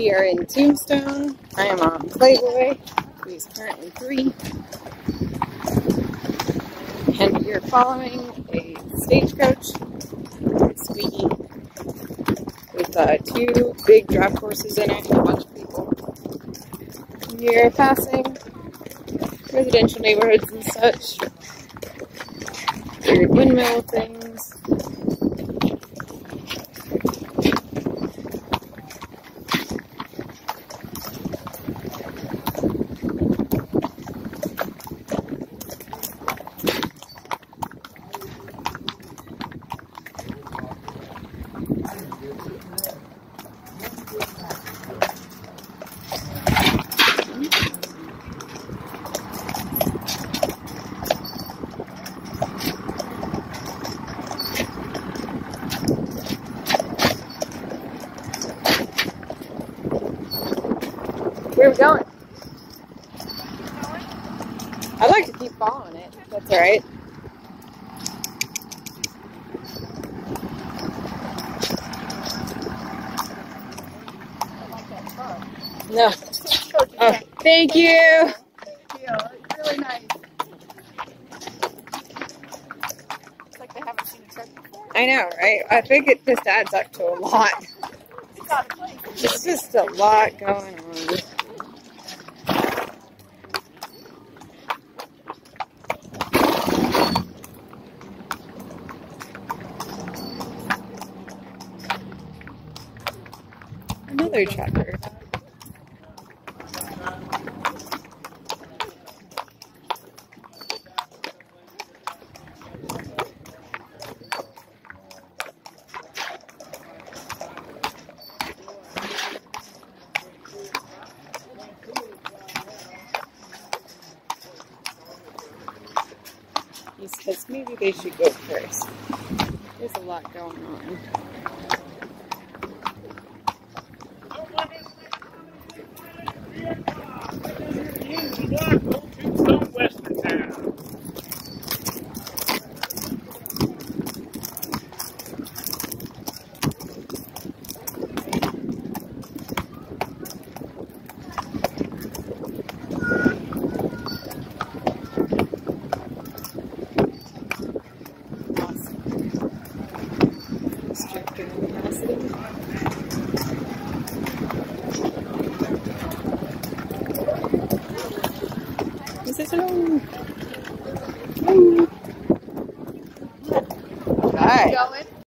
We are in Tombstone. I am on Playboy, who is currently three. And we are following a stagecoach, Squeaky, with uh, two big draft horses in it and a bunch of people. We are passing residential neighborhoods and such. Weird windmill things. Where are we going? I'd like to keep following it. That's all right. No. Oh, thank you. Yeah, really nice. It's like they haven't seen a truck before. I know, right? I think it just adds up to a lot. It's. It's just a lot going on. Another tracker. Says maybe they should go first. There's a lot going on. is kept in plastic. This is hello. Hi. Hi.